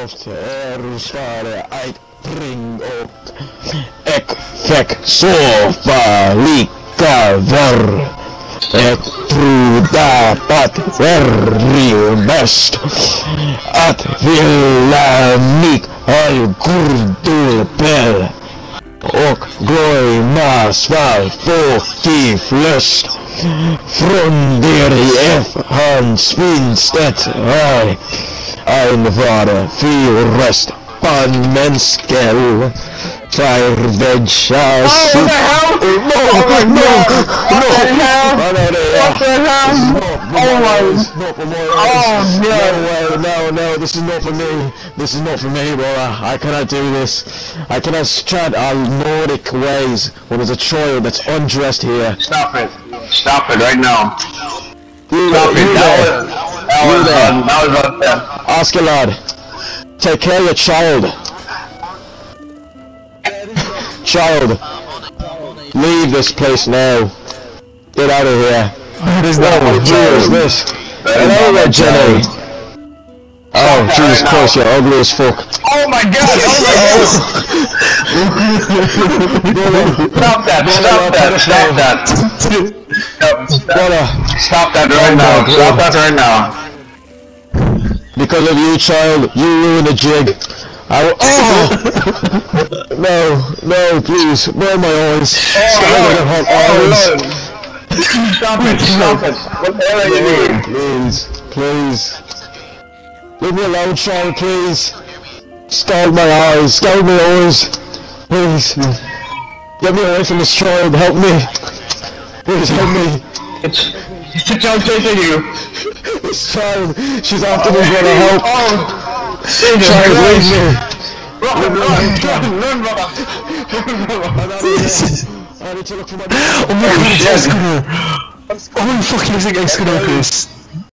hoofd ervaren uitbrengt. Ik vek sofa lika ver. Ik proe dapat very best. At villa mik al gurdul pel. Och gloj mas var fortiv lust. Från der i F hans finns det här. Ein vare fyr rest pan mänskell. Tvär veggar Oh, what the hell? Oh, no, Oh, no, no. no, What the hell? no, no, no, What the hell? Oh my- Not for my Oh, eyes. no. No way, no, no, this is not for me. This is not for me, brother. I cannot do this. I cannot chant our Nordic ways when there's a child that's undressed here. Stop it. Stop it right now. You Stop there, it. you That there. was, that You there. that was unfair. Oscar lad, take care of your child. Child, leave this place now. Get out of here. There's Whoa, no who is oh, this? Hello there, Jenny. Oh, Jesus Christ, you're ugly as fuck. Oh my god! Oh stop that! Stop that! Stop that! Stop, stop, Brother, stop that right now! Stop that right now! because of you, child, you ruined the jig. I will- oh! no, no, please, burn my eyes. Stop it, hot Oh, eyes. Stop it! Stop it! What the hell are you doing? Please, please. Leave me alone, child, please. Scald my eyes, scald my eyes. Please. Get me away from this child, help me. Please help me. It's it's all chasing you. This child, she's after me, brother, help. Oh, Jesus Child, leave me. Run, run, run, run, brother! I need to look for my Oh my god, it's Escanor! Oh my fucking it's like Escanor, Chris!